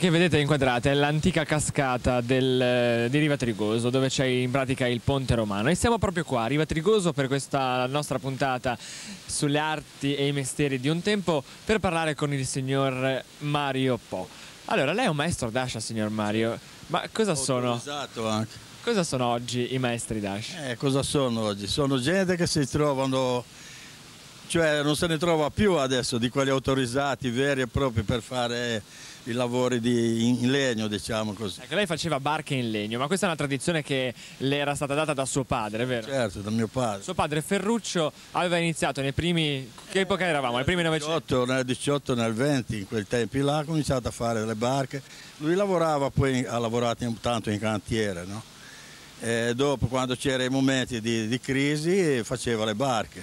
Che vedete inquadrata è l'antica cascata del, di Riva Trigoso, dove c'è in pratica il ponte romano. E siamo proprio qua, a Riva Trigoso, per questa nostra puntata sulle arti e i mestieri di un tempo, per parlare con il signor Mario Po. Allora, lei è un maestro d'ascia, signor Mario, ma cosa sono, Autorizzato anche. cosa sono oggi i maestri d'ascia? Eh, cosa sono oggi? Sono gente che si trovano, cioè non se ne trova più adesso di quelli autorizzati veri e propri per fare i lavori di- in legno, diciamo così. Ecco, lei faceva barche in legno, ma questa è una tradizione che le era stata data da suo padre, vero? Certo, da mio padre. Suo padre Ferruccio aveva iniziato nei primi... Che epoca eravamo? Nei primi 900? 18, nel 18, nel 20, in quei tempi là, ha cominciato a fare le barche. Lui lavorava, poi ha lavorato in- tanto in cantiere, no? E dopo, quando c'erano i momenti di, di crisi, faceva le barche.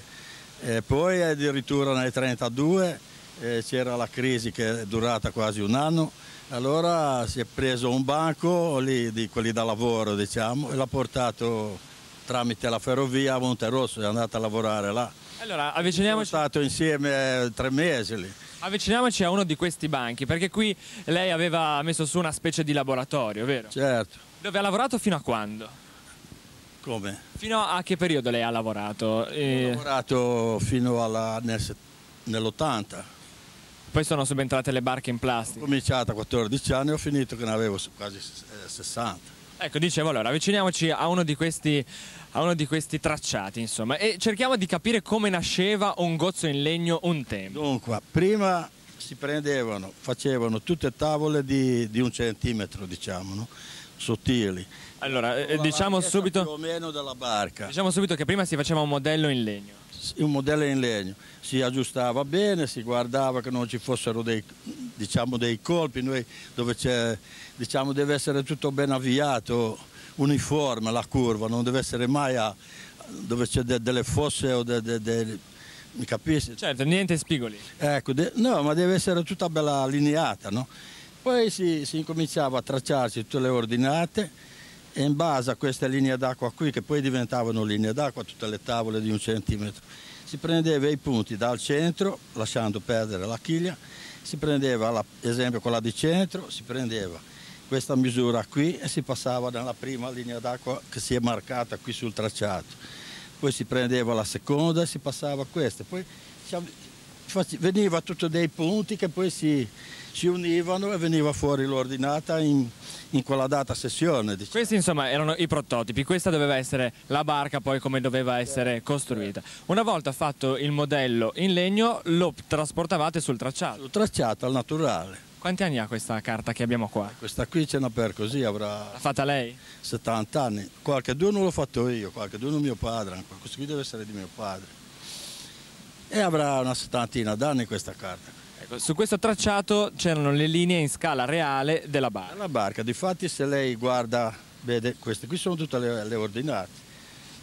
E poi addirittura nel 32 eh, c'era la crisi che è durata quasi un anno, allora si è preso un banco lì, di quelli da lavoro, diciamo, e l'ha portato tramite la ferrovia a Monterosso, è andato a lavorare là. Allora, avviciniamoci, stato insieme eh, tre mesi lì. avviciniamoci a uno di questi banchi, perché qui lei aveva messo su una specie di laboratorio, vero? Certo, Dove ha lavorato fino a quando? come? Fino a che periodo lei ha lavorato? Ho E lavorato fino alla, nel set- nell'80. Poi sono subentrate le barche in Ho plastica. cominciato a 14 anni e ho finito che ne avevo quasi eh, 60. Ecco, dicevo allora, avviciniamoci a uno di questi, a uno di questi tracciati, insomma, e cerchiamo di capire come nasceva un gozzo in legno un tempo. Dunque, prima si prendevano, facevano tutte tavole di, di un centimetro, diciamo, no? sottili. Allora, eh, diciamo larghezza Più subito, o meno della barca. diciamo subito che prima si faceva un modello in legno. Un modello in legno, si aggiustava bene, si guardava che non ci fossero dei, diciamo, dei colpi, noi dove c'è, diciamo, deve essere tutto ben avviato, uniforme la curva, non deve essere mai a, dove c'è de- delle fosse o de- de- de- mi capisci? Certo, niente spigoli. Ecco, no, ma deve essere tutta bella allineata, no? Poi si, si incominciava a tracciarsi tutte le ordinate e in base a queste linee d'acqua qui, che poi diventavano linee d'acqua, tutte le tavole di un centimetro, si prendeva i punti dal centro, lasciando perdere la chiglia, si prendeva, ad esempio quella di centro, si prendeva questa misura qui e si passava nella prima linea d'acqua che si è marcata qui sul tracciato. Poi si prendeva la seconda e si passava questa. Poi diciamo, veniva tutto dei punti che poi si, si univano e veniva fuori l'ordinata in, in quella data sessione. diciamo. Questi insomma erano i prototipi, questa doveva essere la barca poi come doveva essere costruita. Una volta fatto il modello in legno lo trasportavate sul tracciato. Tracciata al naturale. Quanti anni ha questa carta che abbiamo qua? Questa qui ce n'ha per così, avrà L'ha fatta lei? 70 anni. Qualche d'uno l'ho fatto io, qualche d'uno mio padre, questo qui deve essere di mio padre. E avrà una settantina d'anni questa carta. Ecco, su questo tracciato c'erano le linee in scala reale della barca. La barca, difatti se lei guarda, vede, queste qui sono tutte le, le ordinate.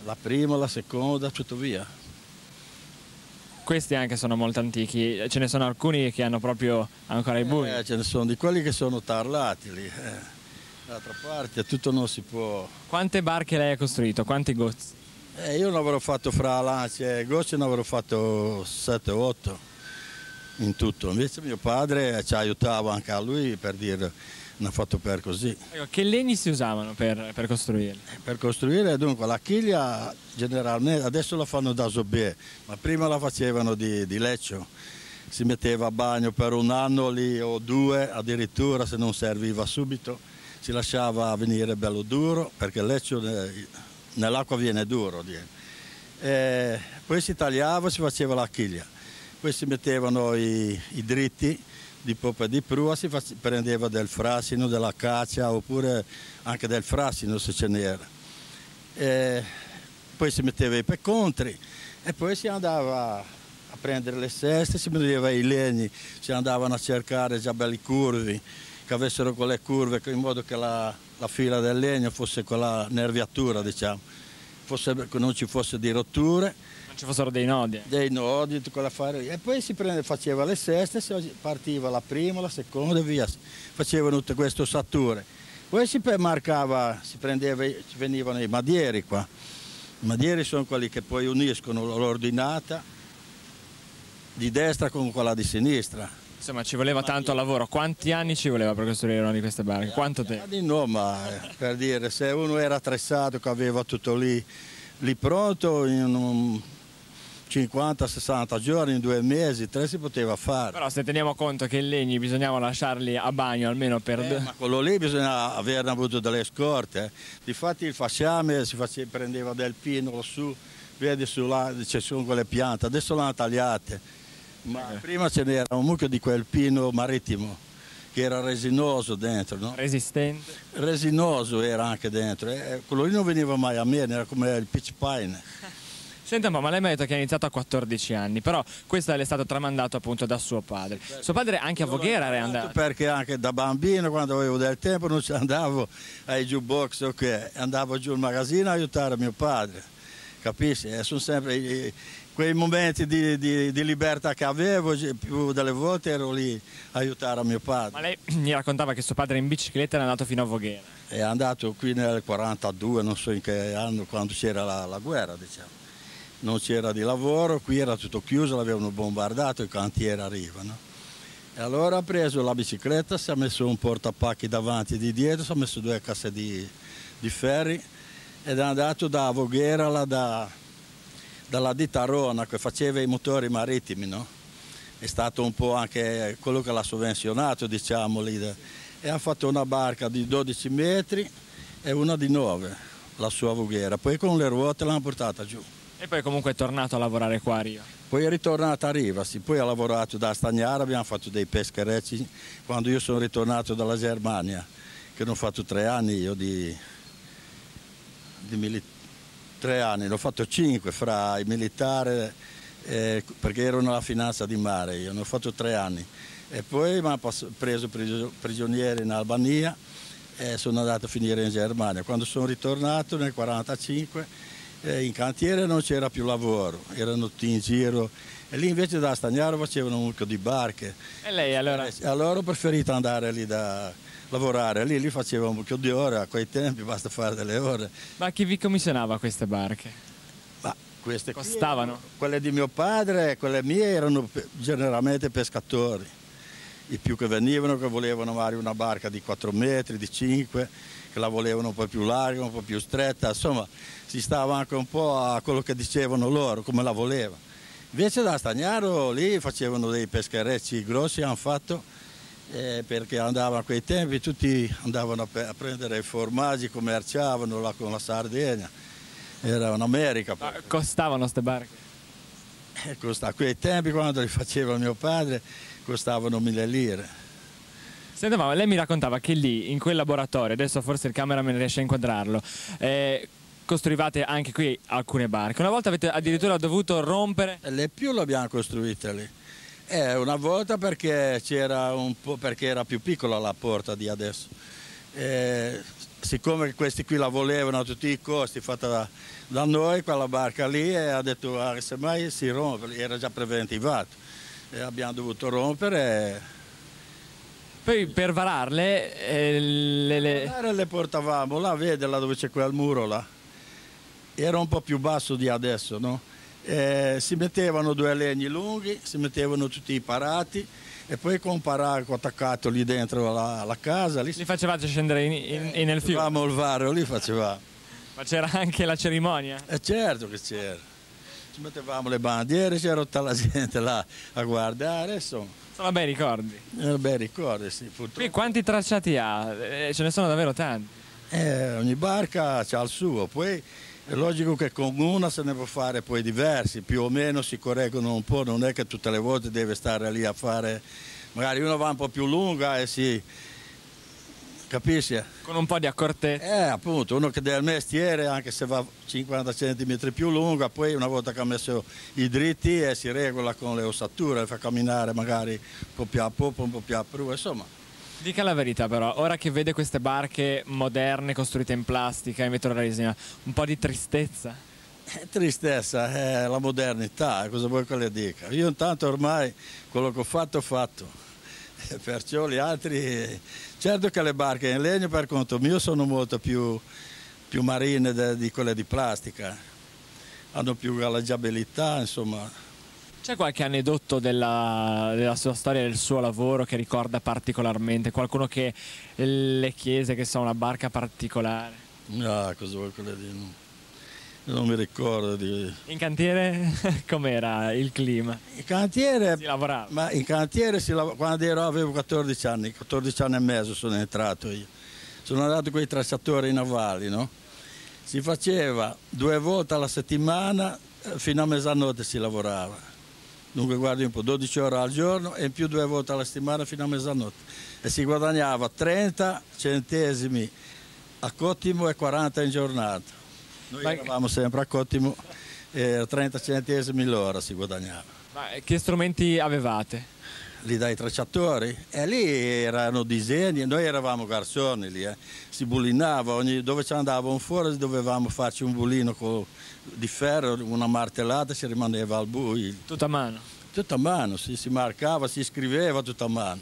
La prima, la seconda, tutto via. Questi anche sono molto antichi, ce ne sono alcuni che hanno proprio ancora i bui. Eh, ce ne sono di quelli che sono tarlati lì. eh. D'altra parte tutto non si può. Quante barche lei ha costruito? Quanti gozzi? Eh, io ne avrò fatto fra Lancia e Gocce, ne avrò fatto 7 o 8 in tutto. Invece mio padre ci aiutava anche a lui per dire, ne ha fatto per così. Ecco, che legni si usavano per, per costruirli? Per costruire dunque la chiglia generalmente, adesso la fanno da Zobier, ma prima la facevano di, di leccio. Si metteva a bagno per un anno lì o due addirittura se non serviva subito. Si lasciava venire bello duro perché il leccio ne- nell'acqua viene duro. viene. E poi si tagliava si faceva la chiglia. Poi si mettevano i, i dritti di poppa di prua, si fac- prendeva del frassino, della caccia oppure anche del frassino se ce n'era. E poi si metteva i pecontri e poi si andava a prendere le ceste, si metteva i legni, si andavano a cercare già belli curvi, che avessero quelle curve in modo che la, la fila del legno fosse quella nerviatura, diciamo, fosse- non ci fosse di rotture Non ci fossero dei nodi. dei nodi. E poi si prende- faceva le seste, partiva la prima, la seconda e via. Facevano tutte queste ossature. Poi si marcava, si prendeva, venivano i madieri qua. I madieri sono quelli che poi uniscono l'ordinata di destra con quella di sinistra. Insomma, ci voleva tanto lavoro. Quanti anni ci voleva per costruire una di queste barche? Quanto tempo? No, ma eh, per dire, se uno era attrezzato, che aveva tutto lì, lì pronto, in 50-60 giorni, in due mesi, tre si poteva fare. Però se teniamo conto che i legni bisognava lasciarli a bagno almeno per... Eh, ma quello lì bisogna averne avuto delle scorte. Eh. Difatti il fasciame si faceva, prendeva del pino su, vedi su là, ci sono quelle piante, adesso l'hanno tagliate ma prima ce n'era un mucchio di quel pino marittimo che era resinoso dentro, no? Resistente? Resinoso era anche dentro, e quello lì non veniva mai a me, era come il pitch pine. Senta ma lei mi ha detto che ha iniziato a 14 anni, però questo le è stato tramandato appunto da suo padre. Suo padre anche a Voghera era andato? Perché anche da bambino, quando avevo del tempo, non ci andavo ai jukebox, ok, andavo giù al magazzino a aiutare mio padre, capisci? E sono sempre quei momenti di, di, di, libertà che avevo, più delle volte ero lì a aiutare mio padre. Ma lei mi raccontava che suo padre in bicicletta era andato fino a Voghera? È andato qui nel 42, non so in che anno, quando c'era la, la, guerra, diciamo. Non c'era di lavoro, qui era tutto chiuso, l'avevano bombardato, i cantieri arrivano. E allora ha preso la bicicletta, si è messo un portapacchi davanti e di dietro, si è messo due casse di, di ferri ed è andato da Voghera, là da dalla ditta Rona che faceva i motori marittimi, no? è stato un po' anche quello che l'ha sovvenzionato, diciamo lì, e ha fatto una barca di 12 metri e una di 9, la sua voghera, poi con le ruote l'hanno portata giù. E poi comunque è tornato a lavorare qua a Riva? Poi è ritornato a Riva, sì. poi ha lavorato da Stagnara, abbiamo fatto dei pescherecci quando io sono ritornato dalla Germania, che non ho fatto tre anni io di, di militare tre anni, l'ho fatto cinque fra i militari, eh, perché ero nella finanza di mare, io ne ho fatto tre anni. E poi mi hanno preso prigioniero in Albania e sono andato a finire in Germania. Quando sono ritornato nel 1945 eh, in cantiere non c'era più lavoro, erano tutti in giro e lì invece da Stagnaro facevano un mucchio di barche. E lei allora? E allora ho preferito andare lì da, lavorare. Lì, lì faceva un mucchio di ore, a quei tempi basta fare delle ore. Ma chi vi commissionava queste barche? Ma queste costavano? Erano, quelle di mio padre e quelle mie erano generalmente pescatori. I più che venivano che volevano magari una barca di 4 metri, di 5, che la volevano un po' più larga, un po' più stretta, insomma si stava anche un po' a quello che dicevano loro, come la voleva. Invece da Stagnaro lì facevano dei pescherecci grossi, hanno fatto eh, perché andavano a quei tempi, tutti andavano a, a prendere i formaggi, commerciavano là con la Sardegna, era un'America. Ma costavano queste barche? Eh, costa, a quei tempi quando li faceva mio padre costavano mille lire. Senta, ma lei mi raccontava che lì, in quel laboratorio, adesso forse il cameraman riesce a inquadrarlo, eh, costruivate anche qui alcune barche. Una volta avete addirittura dovuto rompere... Le più le abbiamo costruite lì. Eh, una volta perché, perché, era più piccola la porta di adesso. Eh, siccome questi qui la volevano a tutti i costi, fatta da, da noi, quella barca lì, e ha detto ah, semmai si rompe, era già preventivato. E abbiamo dovuto rompere. Poi per vararle... Eh, le, le... Le portavamo, là vede là dove c'è quel muro là. Era un po' più basso di adesso, no? Eh, si mettevano due legni lunghi, si mettevano tutti i parati e poi con un paraco attaccato lì dentro alla, la casa. Lì, li facevate scendere in, in, in nel fiume? Facevamo il vario, lì facevamo. Ma c'era anche la cerimonia? Eh certo che c'era. Ci mettevamo le bandiere, c'era tutta la gente là a guardare, insomma. Sono bei ricordi. Sono bei ricordi, sì, purtroppo. Qui quanti tracciati ha? Eh, ce ne sono davvero tanti. Eh, ogni barca ha il suo, poi è logico che con una se ne può fare poi diversi, più o meno si correggono un po', non è che tutte le volte deve stare lì a fare, magari una va un po' più lunga e si capisci? Con un po' di accortezza. Eh, appunto, uno che del mestiere, anche se va 50 cm più lunga, poi una volta che ha messo i dritti e si regola con le ossature, fa camminare magari un po' più a popo, un po' più a prua, insomma. Dica la verità però, ora che vede queste barche moderne costruite in plastica, in vetroresina, un po' di tristezza? Eh, tristezza è la modernità, cosa vuoi che le dica? Io intanto ormai quello che ho fatto ho fatto, perciò gli altri, certo che le barche in legno per conto mio sono molto più, più marine di quelle di plastica, hanno più galleggiabilità, insomma C'è qualche aneddoto della, della, sua storia, del suo lavoro che ricorda particolarmente? Qualcuno che le chiese che sa una barca particolare? Ah, cosa vuoi dire? non mi ricordo di... In cantiere com'era il clima? In cantiere... Si lavorava? Ma in cantiere si lav... quando ero, avevo 14 anni, 14 anni e mezzo sono entrato io. Sono andato con i tracciatori navali, no? Si faceva due volte alla settimana, eh, fino a mezzanotte si lavorava. Dunque guardi un po', 12 ore al giorno e in più due volte alla settimana fino a mezzanotte. E si guadagnava 30 centesimi a cottimo e 40 in giornata. Noi Ma... eravamo sempre a Cottimo e 30 centesimi l'ora si guadagnava. Ma che strumenti avevate? Lì dai tracciatori e lì erano disegni, noi eravamo garzoni lì, eh. si bulinava, ogni, dove ci andavamo fuori dovevamo farci un bulino con, di ferro, una martellata, si rimaneva al buio. Tutta a mano? Tutta a mano, sì, si marcava, si scriveva tutta a mano.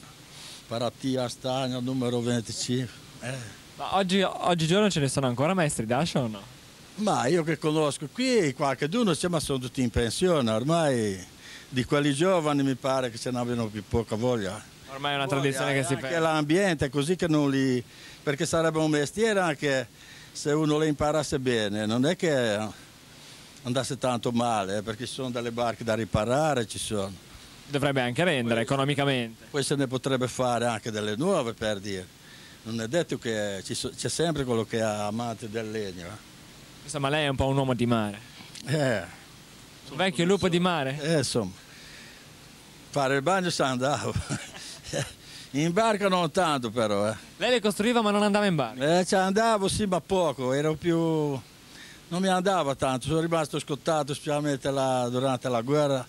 Paratia Stagno, numero 25. Eh. Ma oggi, oggigiorno ce ne sono ancora maestri d'ascia o no? Ma io che conosco qui, qualche d'uno ma sono tutti in pensione, ormai di quelli giovani mi pare che ce ne abbiano più poca voglia. Ormai è una tradizione che si perde. Anche l'ambiente è così che non li... perché sarebbe un mestiere anche se uno le imparasse bene, non è che andasse tanto male, eh, perché ci sono delle barche da riparare, ci sono. Dovrebbe anche rendere poi, economicamente. Poi se ne potrebbe fare anche delle nuove per dire. Non è detto che c'è sempre quello che è amante del legno. Eh. Insomma, lei è un po' un uomo di mare. Eh. Un vecchio lupo di mare? Eh, insomma. Fare il bagno si andava. in barca non tanto però. Eh. Lei le costruiva ma non andava in barca? Eh, ci andavo sì, ma poco. Ero più... Non mi andava tanto. Sono rimasto scottato specialmente la... durante la guerra.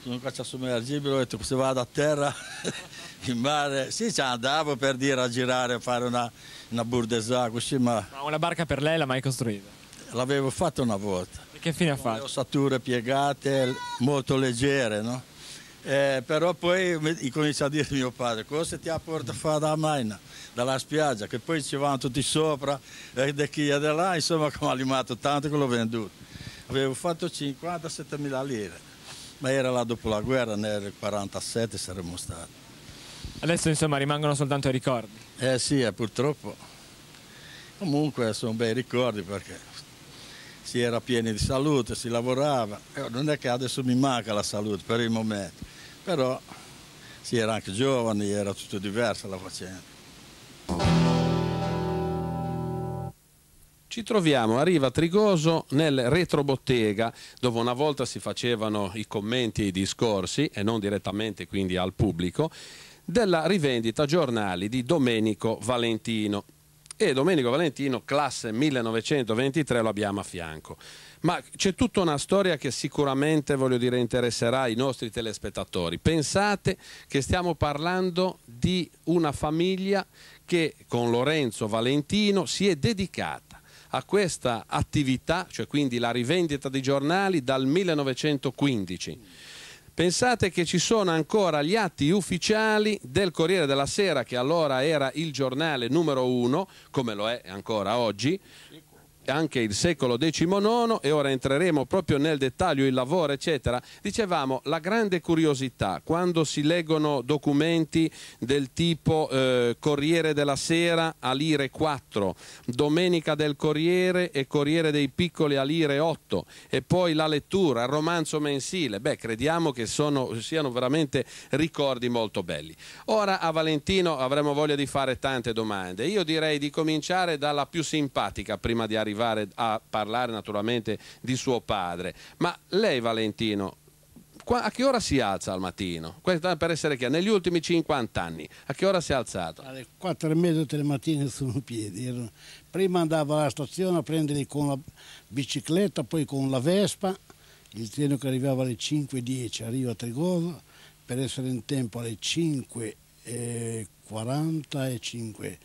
Sono un cacciasommergibile, ho detto se vado a terra in mare. Sì, ci andavo per dire a girare, a fare una, una burdesà così, ma... Ma una barca per lei l'ha mai costruita? L'avevo fatto una volta. E che fine ha fatto? Le ossature piegate, molto leggere, no? Eh, però poi mi comincia a dire mio padre, cosa ti ha portato a fare da Maina, dalla spiaggia, che poi ci vanno tutti sopra, e da chi è da là, insomma, come ha limato tanto che l'ho venduto. Avevo fatto 57 mila lire, ma era là dopo la guerra, nel 47 saremmo stati. Adesso insomma rimangono soltanto i ricordi? Eh sì, eh, purtroppo. Comunque sono bei ricordi perché si era pieni di salute, si lavorava, eh, non è che adesso mi manca la salute per il momento, però si era anche giovani, era tutto diverso la faccenda. Ci troviamo a Riva Trigoso nel retrobottega dove una volta si facevano i commenti e i discorsi e non direttamente quindi al pubblico della rivendita giornali di Domenico Valentino e Domenico Valentino, classe 1923, lo abbiamo a fianco. Ma c'è tutta una storia che sicuramente dire, interesserà i nostri telespettatori. Pensate che stiamo parlando di una famiglia che con Lorenzo Valentino si è dedicata a questa attività, cioè quindi la rivendita di giornali dal 1915 Pensate che ci sono ancora gli atti ufficiali del Corriere della Sera, che allora era il giornale numero uno, come lo è ancora oggi, anche il secolo XIX e ora entreremo proprio nel dettaglio, il lavoro eccetera, dicevamo la grande curiosità quando si leggono documenti del tipo eh, Corriere della Sera a lire 4, Domenica del Corriere e Corriere dei Piccoli a lire 8 e poi la lettura, il romanzo mensile, beh crediamo che sono, siano veramente ricordi molto belli. Ora a Valentino avremo voglia di fare tante domande, io direi di cominciare dalla più simpatica prima di arrivare arrivare a parlare naturalmente di suo padre. Ma lei Valentino, a che ora si alza al mattino? Questo per essere chiaro, negli ultimi 50 anni, a che ora si è alzato? Alle 4 e mezza delle mattine sono in piedi. Prima andavo alla stazione a prenderli con la bicicletta, poi con la Vespa, il treno che arrivava alle 5.10 arriva a Trigoso, per essere in tempo alle 5.40 e 5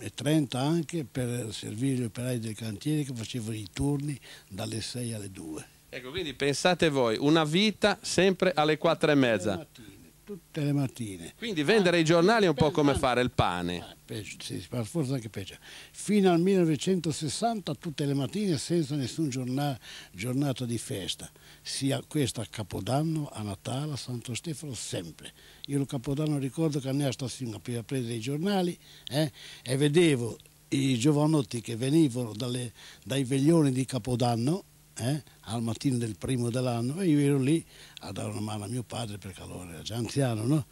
e 30 anche per servire gli operai del cantiere che facevano i turni dalle 6 alle 2. Ecco, quindi pensate voi, una vita sempre alle 4 e mezza. Tutte le mattine. Quindi vendere ah, i giornali è un po' come fare il pane. peggio, sì, forse anche peggio. Fino al 1960 tutte le mattine senza nessun giornata, giornata di festa, sia questa a Capodanno, a Natale, a Santo Stefano, sempre. Io il Capodanno ricordo che a stazione appena preso i giornali eh, e vedevo i giovanotti che venivano dalle, dai veglioni di Capodanno eh, al mattino del primo dell'anno e io ero lì a dare una mano a mio padre perché allora era già anziano, no?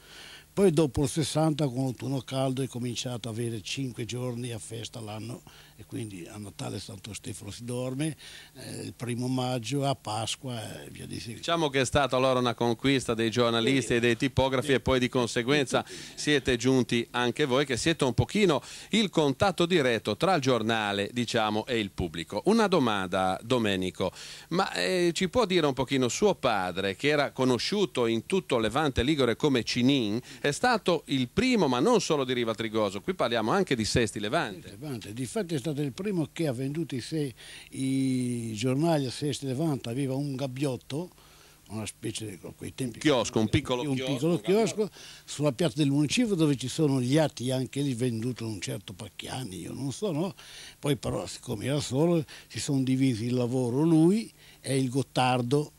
Poi dopo il 60 con l'autunno caldo è cominciato ad avere 5 giorni a festa l'anno e quindi a Natale Santo Stefano si dorme, eh, il primo maggio, a Pasqua e via di seguito. Diciamo che è stata allora una conquista dei giornalisti e dei tipografi e poi di conseguenza siete giunti anche voi che siete un pochino il contatto diretto tra il giornale diciamo, e il pubblico. Una domanda Domenico, ma eh, ci può dire un pochino suo padre che era conosciuto in tutto Levante Ligure come Cinin, è stato il primo ma non solo di Riva Trigoso, qui parliamo anche di Sesti Levante. Levante. Difatti stato il primo che ha venduto i, sei, i giornali a Sesti Levante, aveva un gabbiotto, una specie di quei tempi chiosco, un piccolo un chiosco, piccolo chiosco sulla piazza del municipio dove ci sono gli atti anche lì venduti un certo Pacchiani, io non so, no? Poi però siccome era solo si sono divisi il lavoro lui e il Gottardo,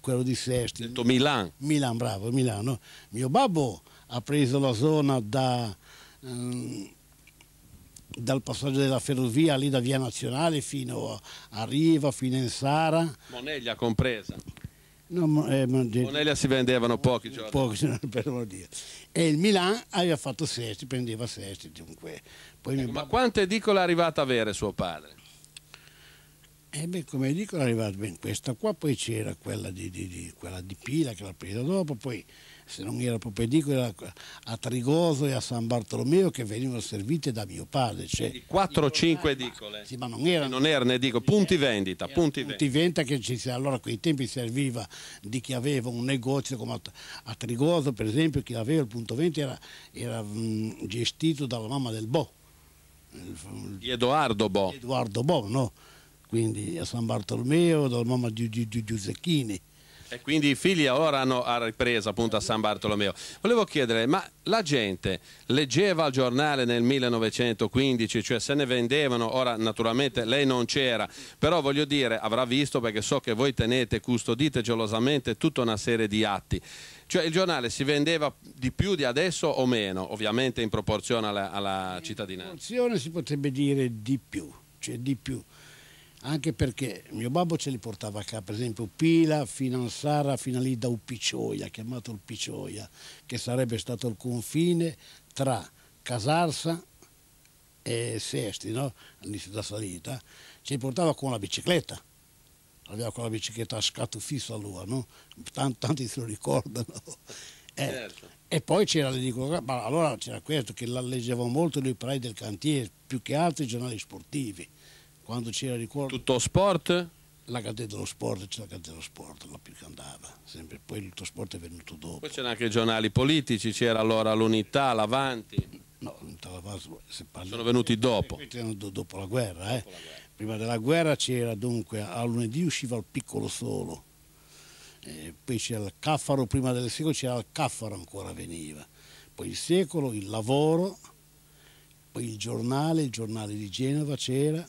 quello di Sesti. Detto Milan. Milan, bravo, Milano. Mio babbo ha preso la zona da... Um, dal passaggio della ferrovia lì da via nazionale fino a Riva, fino in Sara. Moneglia compresa. No, eh, Moneglia si vendevano pochi giorni. Pochi, per dire. E il Milan aveva fatto sesti, prendeva sesti. Dunque. Poi ecco, ma quante edicole è arrivato a avere suo padre? Eh beh, come dico, è arrivata ben questa qua, poi c'era quella di, di, di, quella di Pila che l'ha presa dopo, poi se non era proprio edicola, a Trigoso e a San Bartolomeo che venivano servite da mio padre. Cioè, 4 o 5 edicole? Sì, ma non erano, non erano edicole, punti vendita. Punti, punti vendita che ci, allora a quei tempi serviva di chi aveva un negozio come a, a Trigoso, per esempio, chi aveva il punto vendita era, era mh, gestito dalla mamma del Bo. Di Edoardo Bo. Edoardo Bo, no? Quindi a San Bartolomeo, dalla mamma di, di, di Giusecchini e quindi i figli ora hanno ripreso appunto a San Bartolomeo. Volevo chiedere, ma la gente leggeva il giornale nel 1915, cioè se ne vendevano, ora naturalmente lei non c'era, però voglio dire, avrà visto perché so che voi tenete, custodite gelosamente tutta una serie di atti. Cioè il giornale si vendeva di più di adesso o meno, ovviamente in proporzione alla, alla cittadinanza? In proporzione si potrebbe dire di più, cioè di più anche perché mio babbo ce li portava a casa, per esempio Pila fino a Sara, fino lì da Uppicioia, chiamato Uppicioia, che sarebbe stato il confine tra Casarsa e Sesti, no? all'inizio della salita, ce li portava con la bicicletta, aveva con la bicicletta a scatto fisso allora, no? tanti, tanti se lo ricordano. Eh, certo. E poi c'era l'edicola, ma allora c'era questo che la leggevamo molto noi operai del cantiere, più che altri giornali sportivi quando c'era ricordo tutto sport? la gazzetta dello sport c'è la gazzetta dello sport la più che andava sempre poi tutto sport è venuto dopo poi c'erano anche i giornali politici c'era allora l'unità l'avanti no l'unità l'avanti se parli sono venuti dopo dopo la guerra, eh. dopo la guerra. prima della guerra c'era dunque a lunedì usciva il piccolo solo eh, poi c'era il caffaro prima del secolo c'era il caffaro ancora veniva poi il secolo il lavoro poi il giornale il giornale di Genova c'era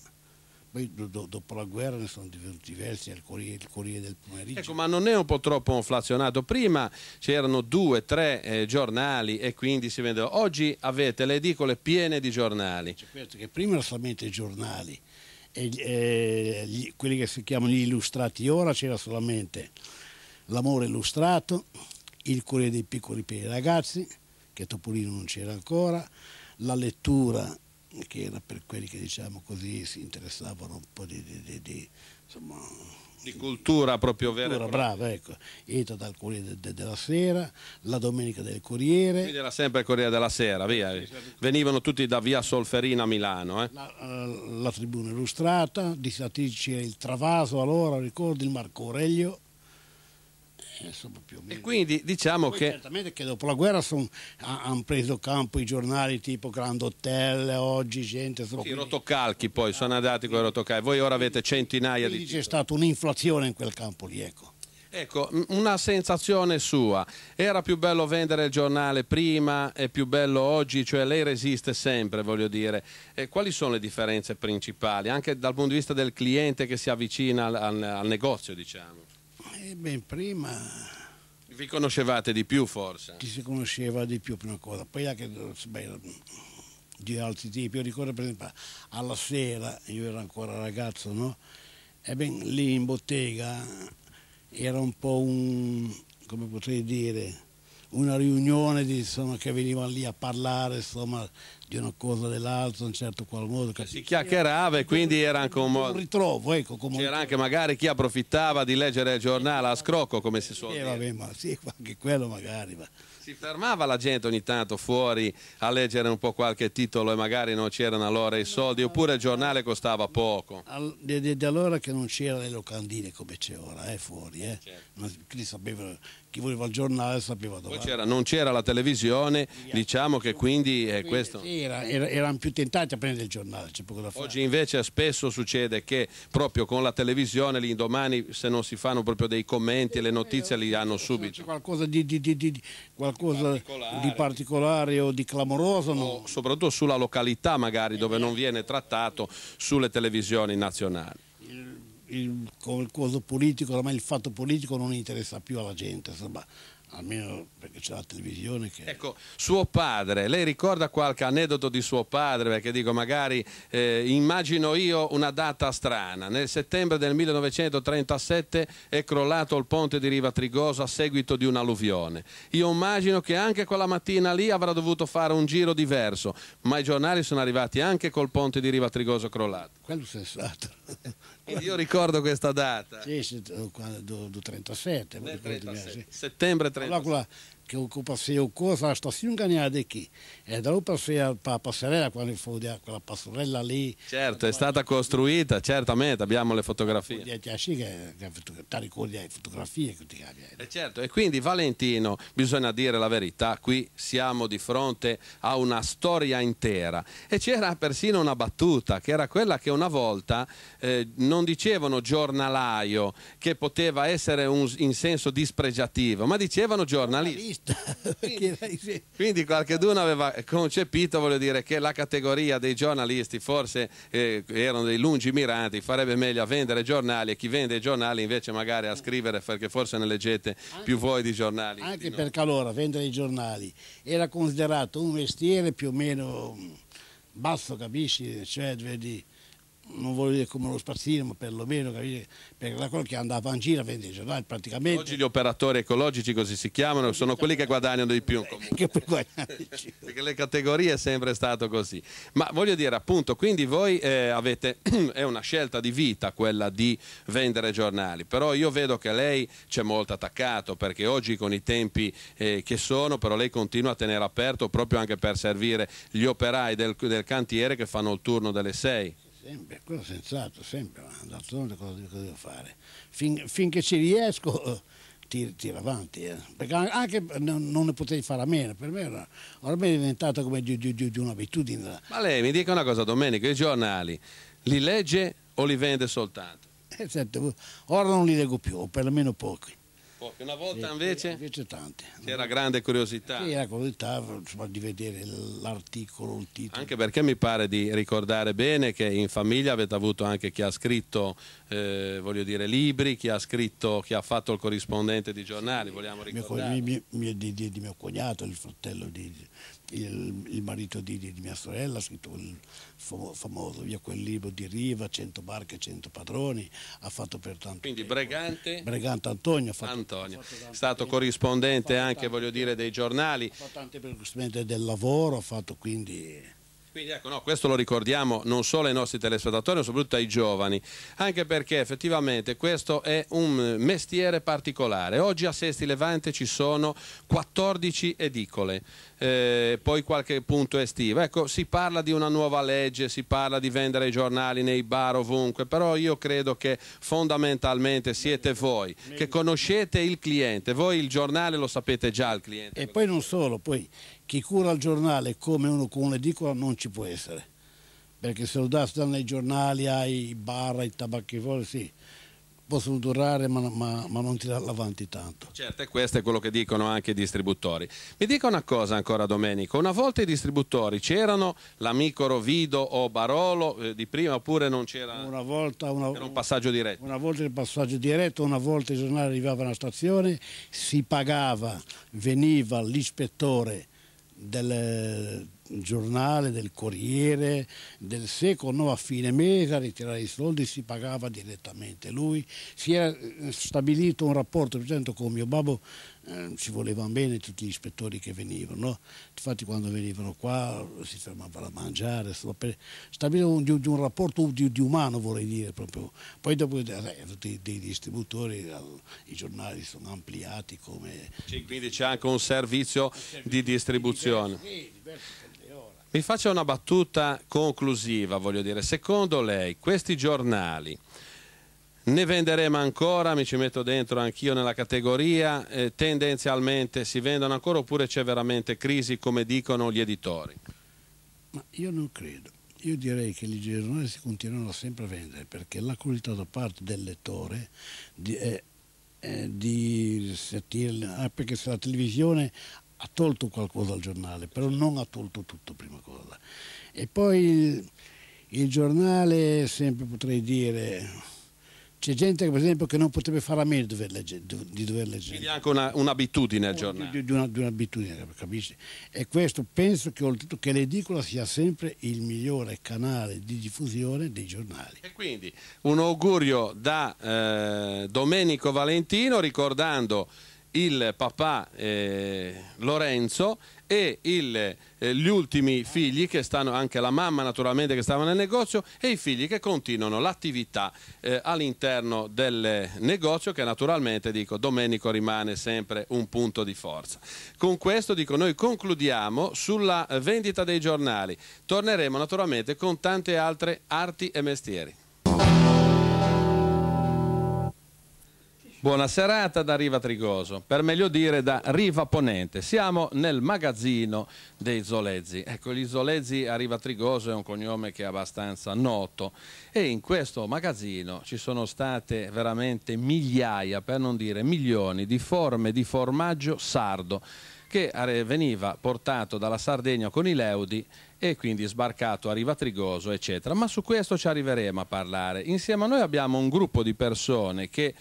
poi do, dopo la guerra ne sono divenuti diversi, il Corriere, il Corriere del Pomeriggio. Ecco, ma non è un po' troppo inflazionato? Prima c'erano due, tre eh, giornali e quindi si vendeva. Oggi avete le edicole piene di giornali. C'è questo che prima erano solamente giornali, e, eh, gli, quelli che si chiamano gli illustrati ora c'era solamente l'amore illustrato, il Corriere dei piccoli per i ragazzi, che Topolino non c'era ancora, la lettura che era per quelli che diciamo così si interessavano un po' di, di, di, di insomma, cultura proprio vera. Cultura, brava, ecco. Eta dal Corriere de, de, della Sera, la domenica del Corriere. Quindi era sempre il Corriere della Sera, via. Venivano tutti da via Solferina a Milano. Eh? La, la, Tribuna Illustrata, di satirici il Travaso allora, ricordi il Marco Aurelio insomma, più o meno. E quindi diciamo Poi che... Certamente che dopo la guerra hanno preso campo i giornali tipo Grand Hotel, oggi gente... Sì, quindi... rotocalchi poi, sono andati con i rotocalchi. Voi ora avete centinaia quindi di... c'è stata un'inflazione in quel campo lì, ecco. Ecco, una sensazione sua, era più bello vendere il giornale prima, è più bello oggi, cioè lei resiste sempre, voglio dire. E quali sono le differenze principali, anche dal punto di vista del cliente che si avvicina al, al, al negozio, diciamo? Eh, ben, prima vi conoscevate di più forse? Ci si conosceva di più prima cosa, poi anche beh, di altri tipi, io ricordo per esempio alla sera, io ero ancora ragazzo, no? E ben lì in bottega era un po' un, come potrei dire, una riunione di, insomma, che venivano lì a parlare insomma, di una cosa o dell'altra, in un certo qual modo. Si chiacchierava e quindi era anche un modo... Un ritrovo, ecco. C'era anche magari chi approfittava di leggere il giornale a scrocco, come si suol eh, dire. Vabbè, ma sì, anche quello magari. Ma si fermava la gente ogni tanto fuori a leggere un po' qualche titolo e magari non c'erano allora i soldi, oppure il giornale costava poco. Da allora che non c'erano le locandine come c'è ora, eh, fuori, eh. Certo. Quindi sapevano, chi voleva il giornale sapeva dove. C'era, non c'era la televisione, diciamo che quindi è questo. Era, era, erano più tentati a prendere il giornale. Oggi invece spesso succede che proprio con la televisione l'indomani se non si fanno proprio dei commenti e le notizie li hanno subito. C'è qualcosa di, di, di, di qualcosa particolare. di particolare o di clamoroso. No. soprattutto sulla località magari dove non viene trattato sulle televisioni nazionali. Il, il, coso politico, ormai il fatto politico non interessa più alla gente, insomma, almeno perché c'è la televisione che... Ecco, suo padre, lei ricorda qualche aneddoto di suo padre? Perché dico, magari eh, immagino io una data strana. Nel settembre del 1937 è crollato il ponte di Riva Trigoso a seguito di un'alluvione. Io immagino che anche quella mattina lì avrà dovuto fare un giro diverso, ma i giornali sono arrivati anche col ponte di Riva Trigoso crollato. Quello sensato. Io ricordo questa data. Sì, sì, do, 37. 37. Settembre 37. Allora, che eu passei o cosa, sta si ganhada aqui. E da passei para a passerella quando fu quella passerella lì. Certo, è stata costruita, certamente, abbiamo le fotografie. Ti ricordi le fotografie che ti e certo, e quindi Valentino, bisogna dire la verità, qui siamo di fronte a una storia intera e c'era persino una battuta che era quella che una volta eh, non dicevano giornalaio, che poteva essere un, in senso dispregiativo, ma dicevano giornalista vista. Quindi, quindi qualcuno aveva concepito, voglio dire, che la categoria dei giornalisti forse eh, erano dei lungimiranti, farebbe meglio a vendere giornali e chi vende i giornali invece magari a scrivere perché forse ne leggete più voi di giornali. Anche perché allora vendere i giornali era considerato un mestiere più o meno basso, capisci? Cioè, vedi, non voglio dire come lo spazzino, ma perlomeno capire, perché quello che andava in giro a vendere i giornali praticamente. Oggi gli operatori ecologici, così si chiamano, sono quelli che guadagnano di più. Che perché le categorie è sempre stato così. Ma voglio dire, appunto, quindi voi eh, avete, è una scelta di vita quella di vendere giornali, però io vedo che lei c'è molto attaccato, perché oggi con i tempi eh, che sono, però lei continua a tenere aperto proprio anche per servire gli operai del, del cantiere che fanno il turno delle 6. Sempre, quello senz'altro, sempre, ma d'altronde cosa, cosa devo fare? Fin, finché ci riesco tiro, tiro avanti, eh. perché anche non, non, ne potevi fare a meno, per me era, ormai è diventato come di, di, di un'abitudine. Ma lei mi dica una cosa Domenico, i giornali li legge o li vende soltanto? Eh, certo, ora non li leggo più, o perlomeno pochi. Poche. Una volta invece? Invece tante. C'era grande curiosità. Sì, era curiosità insomma, di vedere l'articolo, il titolo. Anche perché mi pare di ricordare bene che in famiglia avete avuto anche chi ha scritto, eh, voglio dire, libri, chi ha scritto, chi ha fatto il corrispondente di giornali, vogliamo ricordare. Mio, mio, di, di, di, mio cognato, il fratello di, il, il marito di, di, mia sorella ha scritto il famoso via quel libro di Riva, 100 barche, 100 padroni, ha fatto per tanto Quindi tempo. Bregante? Bregante Antonio. Ha fatto, Antonio. è stato corrispondente anche, voglio dire, dei giornali. Ha fatto anche per il del lavoro, ha fatto quindi... Quindi ecco, no, questo lo ricordiamo non solo ai nostri telespettatori, ma soprattutto ai giovani, anche perché effettivamente questo è un mestiere particolare. Oggi a Sesti Levante ci sono 14 edicole, eh, poi qualche punto estivo. Ecco, si parla di una nuova legge, si parla di vendere i giornali nei bar ovunque, però io credo che fondamentalmente siete voi che conoscete il cliente, voi il giornale lo sapete già il cliente. E poi non solo, poi chi cura il giornale come uno con un'edicola non ci può essere, perché se lo dà nei giornali, ai bar, ai tabacchivori, sì, possono durare ma, ma, ma non tirarla avanti tanto. Certo, e questo è quello che dicono anche i distributori. Mi dica una cosa ancora Domenico, una volta i distributori c'erano l'amico Rovido o Barolo eh, di prima oppure non c'era una volta, una, era un passaggio diretto? Una volta il passaggio diretto, una volta il giornale arrivava alla stazione, si pagava, veniva l'ispettore del giornale, del Corriere, del Seco, no, a fine mese a ritirare i soldi si pagava direttamente. Lui si era eh, stabilito un rapporto, per esempio con mio babbo eh, ci volevano bene tutti gli ispettori che venivano, no? infatti quando venivano qua si fermavano a mangiare, stabilire un, di, un rapporto di, di, umano vorrei dire proprio. Poi dopo eh, dei, dei distributori i giornali sono ampliati come... Quindi c'è anche un servizio di distribuzione. Mi faccia una battuta conclusiva, voglio dire, secondo lei questi giornali ne venderemo ancora, mi ci metto dentro anch'io nella categoria, eh, tendenzialmente si vendono ancora oppure c'è veramente crisi come dicono gli editori? Ma io non credo, io direi che i giornali si continuano sempre a vendere perché la curiosità da parte del lettore di, è, è di sentire, ah, perché se la televisione ha tolto qualcosa al giornale, però non ha tolto tutto prima cosa. E poi il, il giornale, sempre potrei dire, c'è gente per esempio che non potrebbe fare a meno di dover leggere. Di dover leggere. Quindi anche una, un'abitudine al giornale. Di, di, una, di, un'abitudine, capisci? E questo penso che oltretutto che l'edicola sia sempre il migliore canale di diffusione dei giornali. E quindi un augurio da eh, Domenico Valentino ricordando il papà eh, Lorenzo e il, eh, gli ultimi figli che stanno, anche la mamma naturalmente che stava nel negozio e i figli che continuano l'attività eh, all'interno del negozio che naturalmente dico Domenico rimane sempre un punto di forza. Con questo dico noi concludiamo sulla vendita dei giornali, torneremo naturalmente con tante altre arti e mestieri. Buona serata da Riva Trigoso, per meglio dire da Riva Ponente. Siamo nel magazzino dei Zolezzi. Ecco, gli Zolezzi a Riva Trigoso è un cognome che è abbastanza noto e in questo magazzino ci sono state veramente migliaia, per non dire milioni, di forme di formaggio sardo che veniva portato dalla Sardegna con i Leudi e quindi sbarcato a Riva Trigoso, eccetera. Ma su questo ci arriveremo a parlare. Insieme a noi abbiamo un gruppo di persone che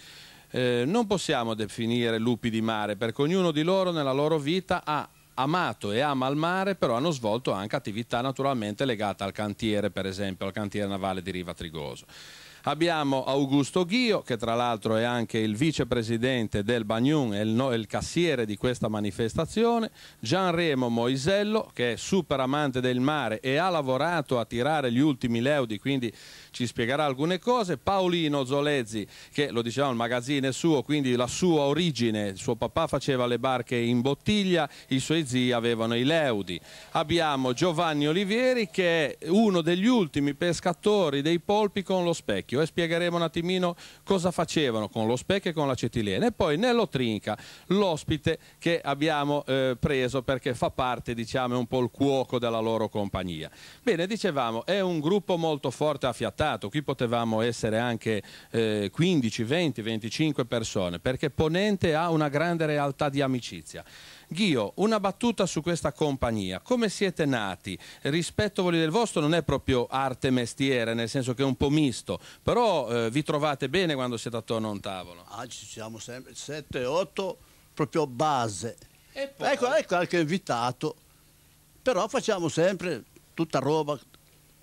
eh, non possiamo definire lupi di mare perché ognuno di loro nella loro vita ha amato e ama il mare, però hanno svolto anche attività naturalmente legate al cantiere, per esempio al cantiere navale di Riva Trigoso. Abbiamo Augusto Ghio, che tra l'altro è anche il vicepresidente del Bagnun e il, no, il, cassiere di questa manifestazione, Gianremo Moisello, che è super amante del mare e ha lavorato a tirare gli ultimi leudi, quindi ci spiegherà alcune cose, Paolino Zolezzi che lo dicevamo il magazzino è suo, quindi la sua origine, suo papà faceva le barche in bottiglia, i suoi zii avevano i leudi. Abbiamo Giovanni Olivieri che è uno degli ultimi pescatori dei polpi con lo specchio e spiegheremo un attimino cosa facevano con lo specchio e con l'acetilene. E poi Nello Trinca, l'ospite che abbiamo eh, preso perché fa parte, diciamo, un po' il cuoco della loro compagnia. Bene, dicevamo, è un gruppo molto forte affiatato Stato, qui potevamo essere anche eh, 15, 20, 25 persone, perché Ponente ha una grande realtà di amicizia. Ghio, una battuta su questa compagnia, come siete nati? Rispetto a del vostro non è proprio arte mestiere, nel senso che è un po' misto, però eh, vi trovate bene quando siete attorno a un tavolo? Ah, ci siamo sempre 7, 8, proprio base. Poi... Ecco, ecco qualche invitato, però facciamo sempre tutta roba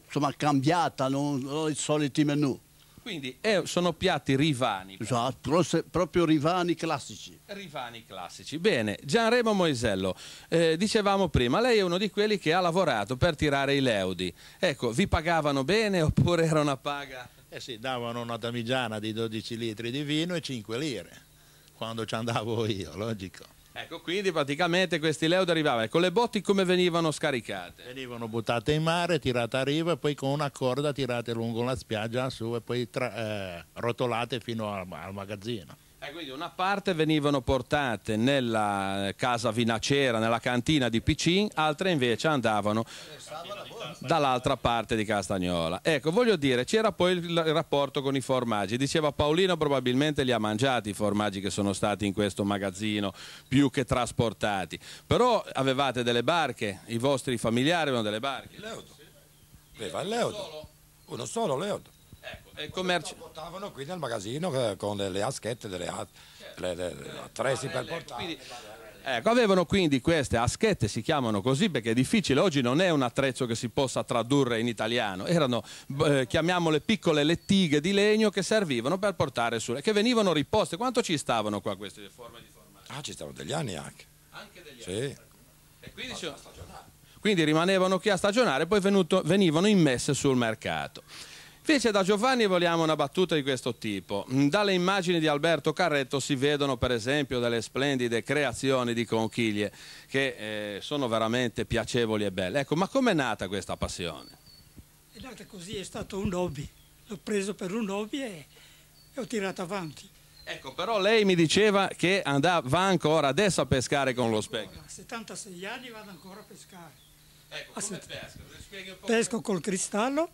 insomma, cambiata, non, non i soliti menù. Quindi eh, sono piatti rivani. Esatto, proprio rivani classici. Rivani classici. Bene, Gianremo Moisello, eh, dicevamo prima, lei è uno di quelli che ha lavorato per tirare i leudi. Ecco, vi pagavano bene oppure era una paga? Eh sì, davano una damigiana di 12 litri di vino e 5 lire, quando ci andavo io, logico. Ecco, quindi praticamente questi leodi arrivavano. Con le botti come venivano scaricate? Venivano buttate in mare, tirate a riva e poi con una corda tirate lungo la spiaggia su e poi tra, eh, rotolate fino al, al magazzino. Eh, quindi una parte venivano portate nella casa vinacera, nella cantina di Picin, altre invece andavano dall'altra parte di Castagnola. Ecco, voglio dire, c'era poi il rapporto con i formaggi. Diceva Paolino probabilmente li ha mangiati i formaggi che sono stati in questo magazzino più che trasportati. Però avevate delle barche, i vostri familiari avevano delle barche. Leudo. Aveva Leudo. Uno solo Leudo. Ecco, commercio. Portavano qui nel magazzino con delle aschette, delle attrezzi per portare. Quindi, ecco, avevano quindi queste aschette, si chiamano così perché è difficile, oggi non è un attrezzo che si possa tradurre in italiano, erano, eh, chiamiamole piccole lettighe di legno che servivano per portare su, che venivano riposte. Quanto ci stavano qua queste forme di formaggio? Ah, ci stavano degli anni anche. Anche degli sì. anni? E quindi, quindi rimanevano qui a stagionare e poi venuto, venivano immesse sul mercato. Invece da Giovanni vogliamo una battuta di questo tipo. Dalle immagini di Alberto Carretto si vedono per esempio delle splendide creazioni di conchiglie che eh, sono veramente piacevoli e belle. Ecco, ma com'è nata questa passione? È nata così, è stato un hobby. L'ho preso per un hobby e, e ho tirato avanti. Ecco, però lei mi diceva che andava, va ancora adesso a pescare con lo specchio. A 76 anni vado ancora a pescare. Ecco, come pesca? Pesco col cristallo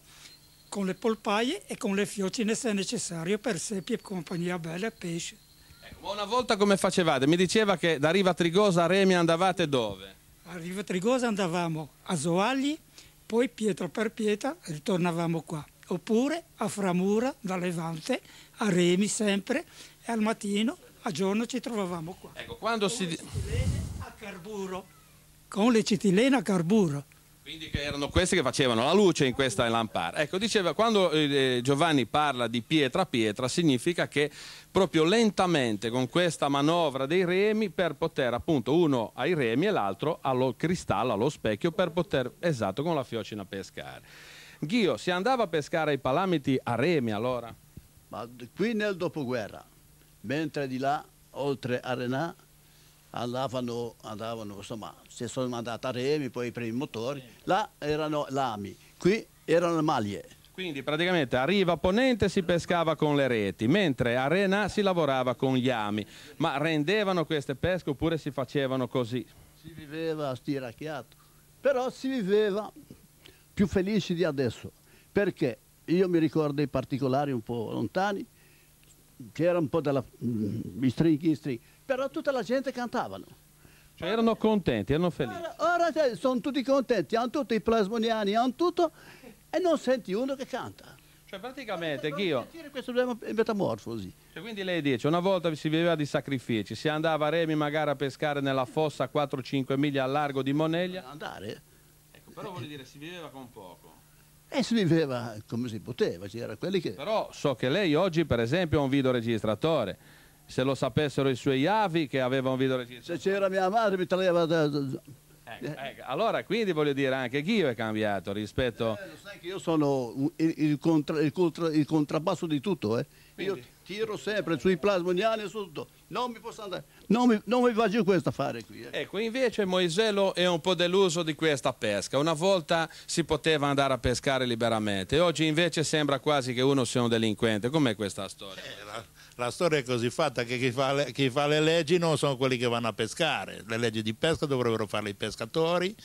con le polpaie e con le fiocine se necessario per seppie e compagnia bella e pesce. Ecco, ma una volta come facevate? Mi diceva che da Riva Trigosa a Remi andavate dove? A Riva Trigosa andavamo a Zoagli, poi pietra per pietra ritornavamo qua. Oppure a Framura, da Levante, a Remi sempre e al mattino, a giorno ci trovavamo qua. Ecco, quando con si... le citilene a carburo. Con le citilene a carburo. Quindi che erano questi che facevano la luce in questa lampara. Ecco, diceva, quando eh, Giovanni parla di pietra pietra, significa che proprio lentamente con questa manovra dei remi per poter appunto uno ai remi e l'altro allo cristallo, allo specchio per poter, esatto, con la fiocina pescare. Ghio, si andava a pescare ai palamiti a remi allora? Ma qui nel dopoguerra, mentre di là, oltre a Renà, andavano, andavano, insomma, si sono mandati a remi, poi i primi motori, là erano lami, qui erano maglie. Quindi praticamente a riva ponente si pescava con le reti, mentre a Rena si lavorava con gli ami. Ma rendevano queste pesche oppure si facevano così? Si viveva stiracchiato, però si viveva più felici di adesso, perché io mi ricordo i particolari un po' lontani, c'era un po' della mm, stringhi, stringhi, però tutta la gente cantavano. Cioè erano contenti, erano felici. Ora, ora sono tutti contenti, hanno tutti i plasmoniani, hanno tutto e non senti uno che canta. Cioè praticamente, Ghio... Questo è metamorfosi. Cioè, quindi lei dice, una volta si viveva di sacrifici, si andava a Remi magari a pescare nella fossa 4-5 miglia al largo di Moneglia. Andare? Ecco, però vuol dire si viveva con poco. E si viveva come si poteva, c'era quelli che... Però so che lei oggi per esempio ha un videoregistratore se lo sapessero i suoi avi che aveva un videoregistratore. Se c'era mia madre mi traeva da... Ecco, ecco. Allora quindi voglio dire anche Ghio è cambiato rispetto... Eh, lo sai che io sono il, il, contra, il, contra, il contrabbasso di tutto, eh? Io tiro sempre sui plasmoniani e su tutto. Non mi posso andare, non mi, non mi faccio questo affare qui. Eh. Ecco, invece Moiselo è un po' deluso di questa pesca. Una volta si poteva andare a pescare liberamente, oggi invece sembra quasi che uno sia un delinquente. Com'è questa storia? Eh, la, storia è così fatta che chi fa, le, chi fa le leggi non sono quelli che vanno a pescare. Le leggi di pesca dovrebbero farle i pescatori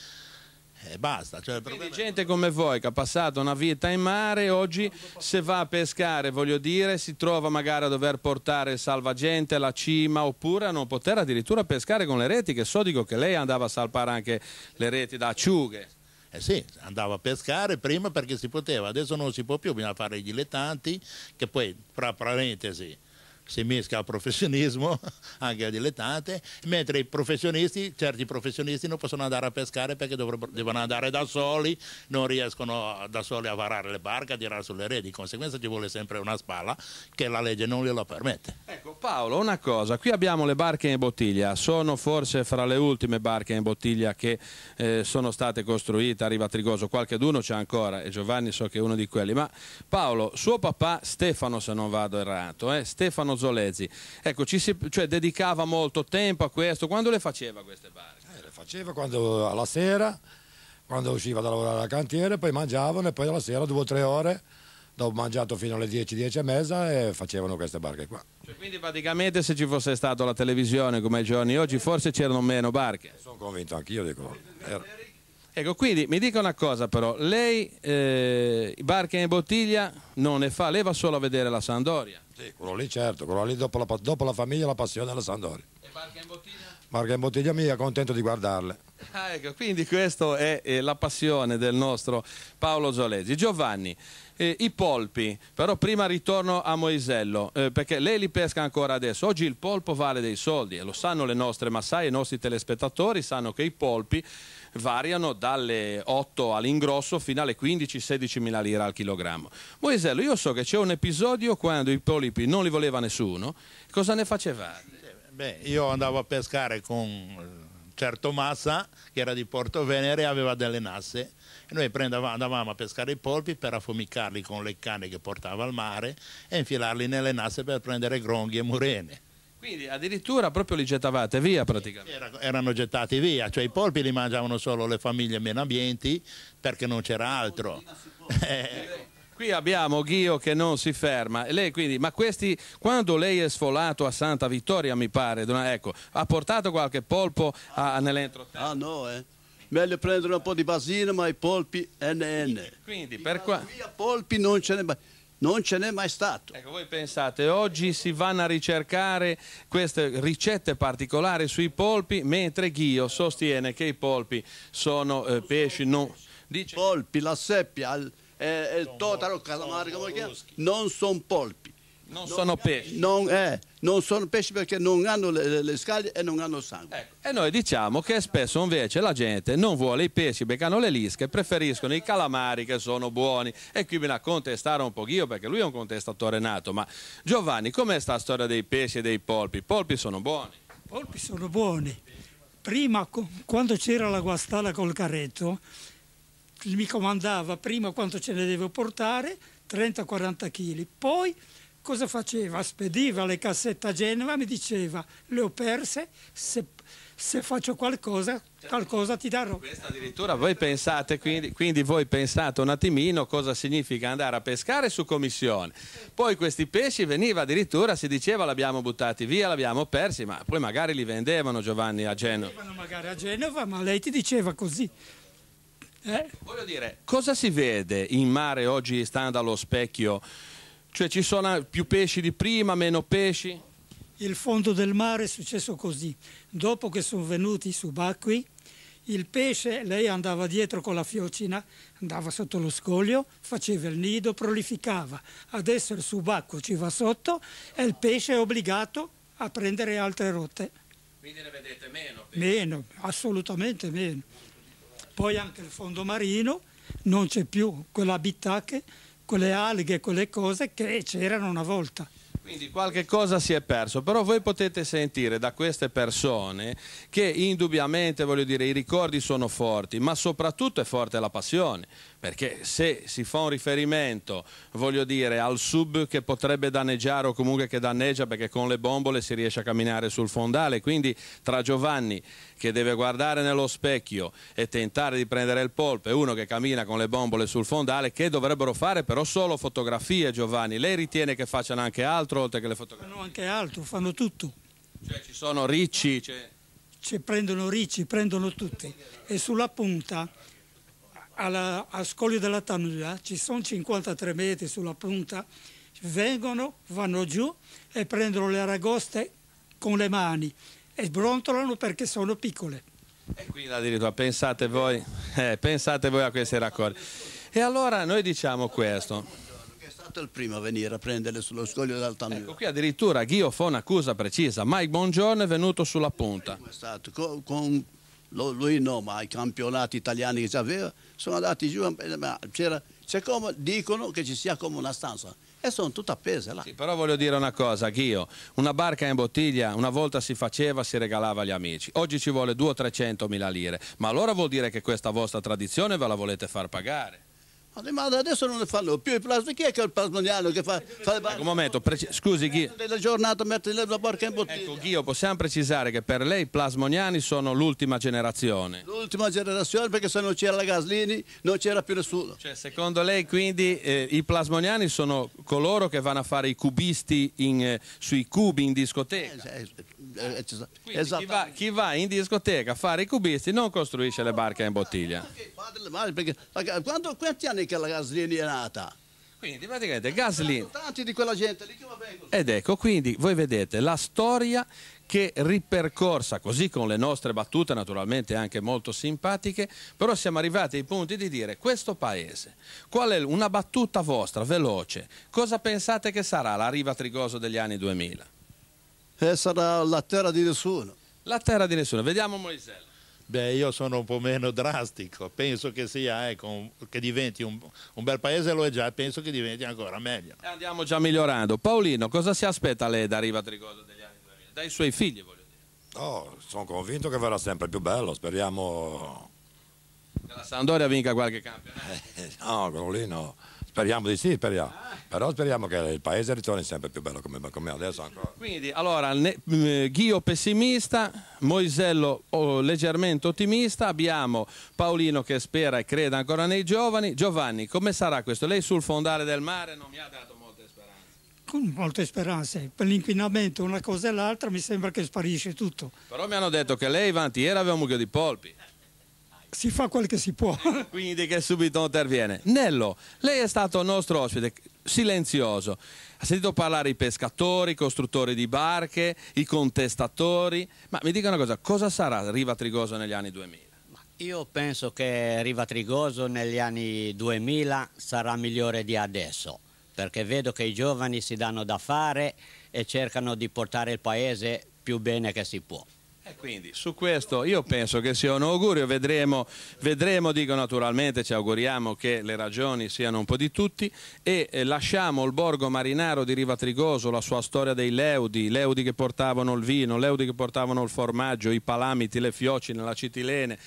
e basta. Cioè, Quindi gente come voi che ha passato una vita in mare, oggi se va a pescare, voglio dire, si trova magari a dover portare il salvagente alla cima oppure a non poter addirittura pescare con le reti, che so dico che lei andava a salpare anche le reti da acciughe. Eh sì, andava a pescare prima perché si poteva, adesso non si può più, bisogna fare i dilettanti, che poi, tra parentesi, si mischia al professionismo, anche al dilettante, mentre i professionisti, certi professionisti non possono andare a pescare perché devono andare da soli, non riescono da soli a varare le barche, a tirare sulle reti, di conseguenza ci vuole sempre una spalla che la legge non glielo permette. Ecco Paolo, una cosa, qui abbiamo le barche in bottiglia, sono forse fra le ultime barche in bottiglia che eh, sono state costruite. A Riva Trigoso, qualche d'uno c'è ancora e Giovanni so che è uno di quelli, ma Paolo, suo papà Stefano se non vado errato, eh, Stefano Zolezzi. Ecco, ci si cioè, dedicava molto tempo a questo. Quando le faceva queste barche? Eh, le faceva quando, alla sera, quando usciva da lavorare al cantiere, poi mangiavano e poi alla sera due o tre ore dopo mangiato fino alle 10, 10 e mezza e facevano queste barche qua. Cioè, quindi praticamente se ci fosse stata la televisione come ai giorni oggi forse c'erano meno barche. Sono convinto anch'io di quello. Ecco, quindi mi dica una cosa però, lei eh, barche in bottiglia non ne fa, lei va solo a vedere la Sandoria. Sì, quello lì certo, quello lì dopo la, dopo la famiglia la passione alla Sandoria. E barche in bottiglia? Barca in bottiglia mia, contento di guardarle. Ah, ecco, quindi questa è eh, la passione del nostro Paolo Zolesi. Giovanni, eh, i polpi, però prima ritorno a Moisello, eh, perché lei li pesca ancora adesso. Oggi il polpo vale dei soldi e lo sanno le nostre massaie, i nostri telespettatori sanno che i polpi variano dalle 8 all'ingrosso fino alle 15-16 mila lire al chilogrammo. Moisello, io so che c'è un episodio quando i polipi non li voleva nessuno, cosa ne facevate? Beh, io andavo a pescare con eh, certo Massa, che era di Porto Venere, aveva delle nasse. E noi andavamo a pescare i polpi per affumicarli con le canne che portava al mare e infilarli nelle nasse per prendere gronghi e murene. Quindi addirittura proprio li gettavate via praticamente. Era- erano gettati via, cioè i polpi li mangiavano solo le famiglie meno abbienti perché non c'era altro. Eh, Qui abbiamo Ghio che non si ferma. Lei quindi, ma questi, quando lei è sfolato a Santa Vittoria, mi pare, dona- ecco, ha portato qualche polpo a- nell'entroterra? Ah no, eh. Meglio prendere un po' di basina, ma i polpi NN. Quindi per qua... Via polpi non ce n'è mai, non ce n'è mai stato. Ecco, voi pensate, oggi si vanno a ricercare queste ricette particolari sui polpi, mentre Ghio sostiene che i polpi sono eh, pesci non... Dice, Polpi, la seppia, il, eh, il totaro, il calamari, come chiama? Non sono polpi. Non sono pesci. Non, eh, non sono pesci perché non hanno le, le- scaglie e non hanno sangue. Ecco, E noi diciamo che spesso invece la gente non vuole i pesci perché hanno le lische, preferiscono i calamari che sono buoni. E qui viene a contestare un pochino perché lui è un contestatore nato. Ma Giovanni, com'è sta storia dei pesci e dei polpi? I polpi sono buoni. I polpi sono buoni. Prima, quando c'era la guastalla col carretto, mi comandava prima quanto ce ne devo portare, 30-40 kg. Poi cosa faceva? Spediva le cassette a Genova, mi diceva, le ho perse, se, se faccio qualcosa, qualcosa ti darò. Questo addirittura voi pensate, quindi, quindi voi pensate un attimino cosa significa andare a pescare su commissione. Poi questi pesci veniva addirittura, si diceva l'abbiamo buttati via, l'abbiamo persi, ma poi magari li vendevano Giovanni a Genova. Vanno magari a Genova, ma lei ti diceva così. Eh? Voglio dire, cosa si vede in mare oggi stando allo specchio? Cioè ci sono più pesci di prima, meno pesci? Il fondo del mare è successo così. Dopo che sono venuti i subacquei, il pesce, lei andava dietro con la fiocina, andava sotto lo scoglio, faceva il nido, prolificava. Adesso il subacqueo ci va sotto e il pesce è obbligato a prendere altre rotte. Quindi ne vedete meno. Meno, assolutamente meno. Poi anche il fondo marino non c'è più quell'abitacche, quelle alghe, quelle cose che c'erano una volta. Quindi qualche cosa si è perso, però voi potete sentire da queste persone che indubbiamente, voglio dire, i ricordi sono forti, ma soprattutto è forte la passione, perché se si fa un riferimento, voglio dire, al sub che potrebbe danneggiare o comunque che danneggia perché con le bombole si riesce a camminare sul fondale, quindi tra Giovanni che deve guardare nello specchio e tentare di prendere il polpo e uno che cammina con le bombole sul fondale, che dovrebbero fare però solo fotografie, Giovanni. Lei ritiene che facciano anche altro oltre che le fotografie? Fanno anche altro, fanno tutto. Cioè ci sono ricci, cioè- ci prendono ricci, prendono tutti. E sulla punta, alla- al scoglio della Tanua, ci sono 53 metri sulla punta, vengono, vanno giù e prendono le aragoste con le mani e sbrontolano perché sono piccole. E quindi addirittura pensate voi, eh, pensate voi a questi raccordi. E allora noi diciamo questo. Che è stato il primo a venire a prendere sullo scoglio dell'Altamura. Ecco, qui addirittura Ghio fa un'accusa precisa. Mike Buongiorno è venuto sulla punta. È stato con, con- lui no, ma i campionati italiani che c'aveva sono andati giù, c'è come, dicono che ci sia come una stanza e sono tutte appese là. Sì, però voglio dire una cosa, Ghio, una barca in bottiglia una volta si faceva, si regalava agli amici. Oggi ci vuole 200-300 mila lire. Ma allora vuol dire che questa vostra tradizione ve la volete far pagare. Ma adesso non ne fanno più i plasma. Chi è che è il plasmoniano che fa, fa le ecco, un momento, preci- scusi Ghio. Nella giornata mette la barca in bottiglia. Ecco Ghio, possiamo precisare che per lei i plasmoniani sono l'ultima generazione. L'ultima generazione perché se non c'era la Gaslini non c'era più nessuno. Cioè, secondo lei quindi eh, i plasmoniani sono coloro che vanno a fare i cubisti in, eh, sui cubi in discoteca? Eh, eh, Quindi chi va, chi va in discoteca a fare i cubisti non costruisce le barche in bottiglia. Perché, quanto, quanti anni che la Gaslini è nata? Quindi praticamente Gaslini. Tanti di quella gente lì che va bene. Ed ecco, quindi voi vedete la storia che ripercorsa così con le nostre battute naturalmente anche molto simpatiche, però siamo arrivati ai punti di dire questo paese, qual è una battuta vostra veloce, cosa pensate che sarà la riva Trigoso degli anni 2000? E sarà la terra di nessuno. La terra di nessuno, vediamo Moisello. Beh, io sono un po' meno drastico, penso che sia, ecco, che diventi un, un, bel paese, lo è già, penso che diventi ancora meglio. E andiamo già migliorando. Paolino, cosa si aspetta lei da Riva Trigoso degli anni 2000? Dai suoi figli, voglio dire. Oh, sono convinto che verrà sempre più bello, speriamo... Che la Sandoria vinca qualche campionato. Eh, no, quello lì no. Speriamo di sì, speriamo. Però speriamo che il paese ritorni sempre più bello come, come adesso ancora. Quindi, allora, ne, eh, Ghio pessimista, Moisello oh, leggermente ottimista, abbiamo Paolino che spera e crede ancora nei giovani. Giovanni, come sarà questo? Lei sul fondale del mare non mi ha dato molte speranze. Con molte speranze. Per l'inquinamento una cosa e l'altra mi sembra che sparisce tutto. Però mi hanno detto che lei avanti ieri aveva un mucchio di polpi si fa quel che si può. Quindi che subito interviene. Nello, lei è stato nostro ospite, silenzioso. Ha sentito parlare i pescatori, i costruttori di barche, i contestatori. Ma mi dica una cosa, cosa sarà Riva Trigoso negli anni 2000? Io penso che Riva Trigoso negli anni 2000 sarà migliore di adesso, perché vedo che i giovani si danno da fare e cercano di portare il paese più bene che si può. Quindi su questo io penso che sia un augurio, vedremo, vedremo, dico naturalmente, ci auguriamo che le ragioni siano un po' di tutti e eh, lasciamo il borgo marinaro di Riva Trigoso, la sua storia dei leudi, leudi che portavano il vino, leudi che portavano il formaggio, i palamiti, le fiocine, la citilene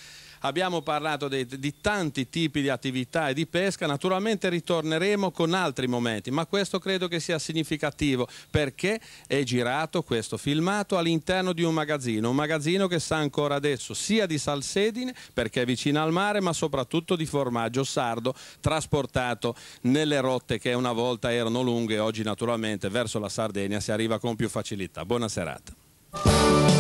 abbiamo parlato di, di tanti tipi di attività e di pesca, naturalmente ritorneremo con altri momenti, ma questo credo che sia significativo perché è girato questo filmato all'interno di un magazzino, un magazzino che sa ancora adesso sia di salsedine perché è vicino al mare, ma soprattutto di formaggio sardo trasportato nelle rotte che una volta erano lunghe, oggi naturalmente verso la Sardegna si arriva con più facilità. Buona serata.